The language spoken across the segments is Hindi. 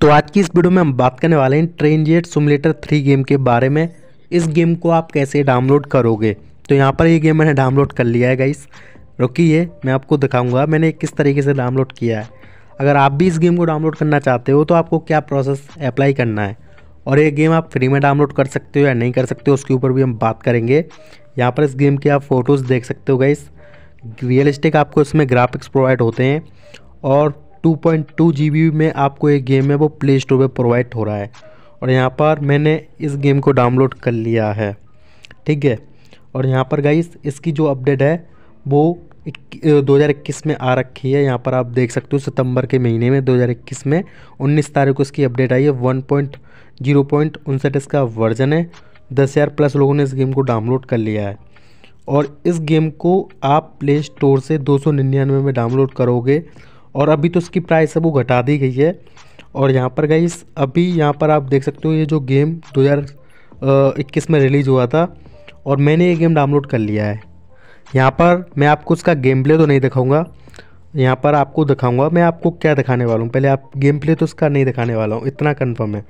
तो आज की इस वीडियो में हम बात करने वाले हैं train jet simulator three game के बारे में। इस गेम को आप कैसे डाउनलोड करोगे? तो यहाँ पर ये गेम मैंने डाउनलोड कर लिया है गाइस रुकिए, मैं आपको दिखाऊँगा, मैंने किस तरीके से डाउनलोड किया है। अगर आप भी इस गेम को डाउनलोड करना चाहते हो तो आपको क्या प्रोसेस अप्लाई करना है? और ये गेम आप फ्री में डाउनलोड कर सकते हो या नहीं कर सकते हो, उसके ऊपर भी हम बात करेंगे। यहाँ पर इस गेम के आप फ़ोटोज़ देख सकते हो गाइस रियलिस्टिक आपको इसमें ग्राफिक्स प्रोवाइड होते हैं। और 2.2 जीबी में आपको एक गेम है, वो प्ले स्टोर पर प्रोवाइड हो रहा है। और यहाँ पर मैंने इस गेम को डाउनलोड कर लिया है। ठीक है? और यहाँ पर गाइस इसकी जो अपडेट है, वो दो हज़ार इक्कीस में आ रखी है। यहाँ पर आप देख सकते हो सितंबर के महीने में 2021 में 19 तारीख को इसकी अपडेट आई है। वन पॉइंट ज़ीरो पॉइंट उनसठ इसका वर्जन है। दस हज़ार प्लस लोगों ने इस गेम को डाउनलोड कर लिया है। और इस गेम को आप प्ले स्टोर से दो सौ निन्यानवे में डाउनलोड करोगे और अभी तो उसकी प्राइस है वो घटा दी गई है। और यहाँ पर गई अभी यहाँ पर आप देख सकते हो ये जो गेम 2021 में रिलीज़ हुआ था और मैंने ये गेम डाउनलोड कर लिया है। यहाँ पर मैं आपको उसका गेम प्ले तो नहीं दिखाऊँगा यहाँ पर आपको दिखाऊँगा। मैं आपको क्या दिखाने वाला हूँ? पहले आप गेम प्ले तो उसका नहीं दिखाने वाला हूँ, इतना कन्फर्म है।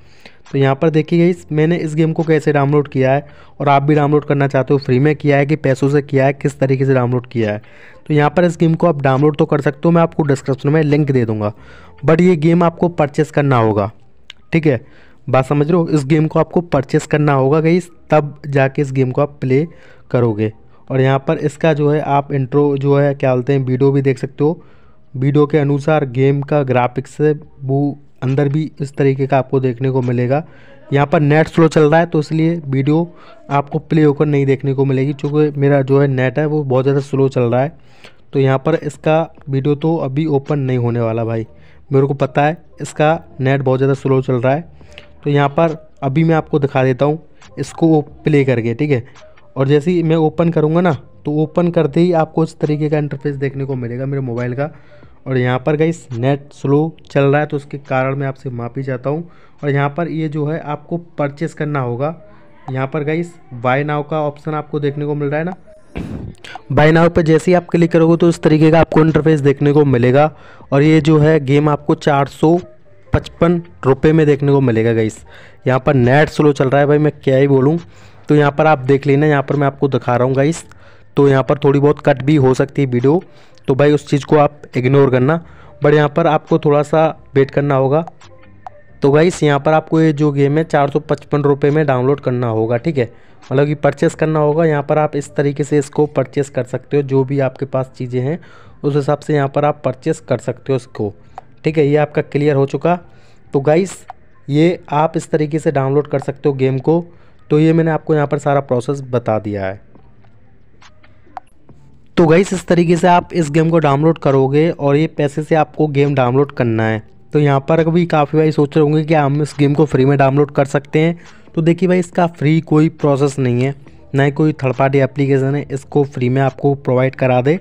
तो यहाँ पर देखिए गई मैंने इस गेम को कैसे डाउनलोड किया है और आप भी डाउनलोड करना चाहते हो फ्री में किया है कि पैसों से किया है, किस तरीके से डाउनलोड किया है? तो यहाँ पर इस गेम को आप डाउनलोड तो कर सकते हो, मैं आपको डिस्क्रिप्शन में लिंक दे दूँगा। बट ये गेम आपको परचेस करना होगा, ठीक है? बात समझ रहे हो? इस गेम को आपको परचेस करना होगा गई तब जाके इस गेम को आप प्ले करोगे। और यहाँ पर इसका जो है आप इंट्रो जो है, क्या बोलते हैं वीडियो भी देख सकते हो। वीडियो के अनुसार गेम का ग्राफिक्स वो अंदर भी इस तरीके का आपको देखने को मिलेगा। यहाँ पर नेट स्लो चल रहा है तो इसलिए वीडियो आपको प्ले होकर नहीं देखने को मिलेगी, क्योंकि मेरा जो है नेट है, वो बहुत ज़्यादा स्लो चल रहा है। तो यहाँ पर इसका वीडियो तो अभी ओपन नहीं होने वाला भाई। मेरे को पता है, इसका नेट बहुत ज़्यादा स्लो चल रहा है। तो यहाँ पर अभी मैं आपको दिखा देता हूँ, इसको प्ले करके, ठीक है? और जैसे ही मैं ओपन करूँगा ना तो ओपन करते ही आपको इस तरीके का इंटरफेस देखने को मिलेगा मेरे मोबाइल का। और यहाँ पर गई नेट स्लो चल रहा है तो उसके कारण मैं आपसे माफ़ी चाहता हूँ। और यहाँ पर ये जो है, आपको परचेस करना होगा। यहाँ पर गई बाय नाव का ऑप्शन आपको देखने को मिल रहा है ना? बाय नाव पर जैसे ही आप क्लिक करोगे तो इस तरीके का आपको इंटरफेस देखने को मिलेगा। और ये जो है गेम आपको चार पचपन रुपये में देखने को मिलेगा गाइस यहाँ पर नेट स्लो चल रहा है, भाई मैं क्या ही बोलूँ। तो यहाँ पर आप देख लेना, यहाँ पर मैं आपको दिखा रहा हूँ गाइस तो यहाँ पर थोड़ी बहुत कट भी हो सकती है वीडियो तो भाई उस चीज़ को आप इग्नोर करना। बट यहाँ पर आपको थोड़ा सा वेट करना होगा। तो गाइस यहाँ पर आपको ये जो गेम है, चार सौ पचपन रुपये में डाउनलोड करना होगा, ठीक है? मतलब कि परचेस करना होगा। यहाँ पर आप इस तरीके से इसको परचेस कर सकते हो, जो भी आपके पास चीज़ें हैं। उस हिसाब से यहाँ पर आप परचेस कर सकते हो इसको, ठीक है? ये आपका क्लियर हो चुका। तो गाइस ये आप इस तरीके से डाउनलोड कर सकते हो गेम को। तो ये मैंने आपको यहाँ पर सारा प्रोसेस बता दिया है। तो गाइस इस तरीके से आप इस गेम को डाउनलोड करोगे और ये पैसे से आपको गेम डाउनलोड करना है। तो यहाँ पर अभी काफ़ी भाई सोच रहे होंगे कि हम इस गेम को फ्री में डाउनलोड कर सकते हैं। तो देखिए भाई, इसका फ्री कोई प्रोसेस नहीं है, ना ही कोई थर्ड पार्टी एप्लीकेशन है। इसको फ्री में आपको प्रोवाइड करा दे।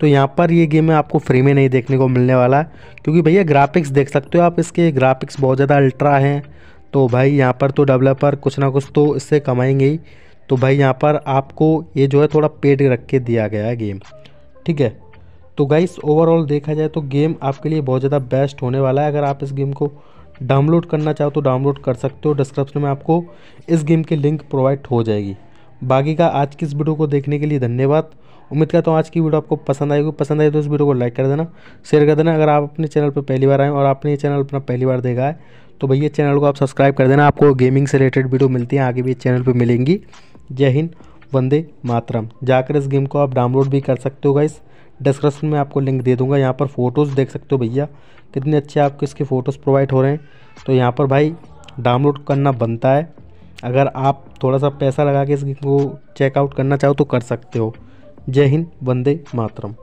तो यहाँ पर ये गेम आपको फ्री में नहीं देखने को मिलने वाला, क्योंकि भैया ग्राफिक्स देख सकते हो आप, इसके ग्राफिक्स बहुत ज़्यादा अल्ट्रा हैं। तो भाई यहाँ पर तो डेवलपर कुछ ना कुछ तो इससे कमाएँगे ही। तो भाई यहाँ पर आपको ये जो है थोड़ा पेड रख के दिया गया है गेम ठीक है? तो गाइस ओवरऑल देखा जाए तो गेम आपके लिए बहुत ज़्यादा बेस्ट होने वाला है। अगर आप इस गेम को डाउनलोड करना चाहो तो डाउनलोड कर सकते हो। डिस्क्रिप्शन में आपको इस गेम की लिंक प्रोवाइड हो जाएगी। बाकी का आज की इस वीडियो को देखने के लिए धन्यवाद। उम्मीद करता हूँ आज की वीडियो आपको पसंद आएगी पसंद आए तो इस वीडियो को लाइक कर देना शेयर कर देना। अगर आप अपने चैनल पर पहली बार आए और आपने ये चैनल अपना पहली बार देखा है तो भैया चैनल को आप सब्सक्राइब कर देना। आपको गेमिंग से रिलेटेड वीडियो मिलती है, आगे भी चैनल पर मिलेंगी। जय हिंद, वंदे मातरम। जाकर इस गेम को आप डाउनलोड भी कर सकते हो गाइस डिस्क्रिप्शन में आपको लिंक दे दूँगा। यहाँ पर फ़ोटोज़ देख सकते हो भैया। कितने अच्छे आपको इसके फ़ोटोज़ प्रोवाइड हो रहे हैं। तो यहाँ पर भाई डाउनलोड करना बनता है। अगर आप थोड़ा सा पैसा लगा के इस गेम को चेकआउट करना चाहो तो कर सकते हो। जय हिंद, वंदे मातरम।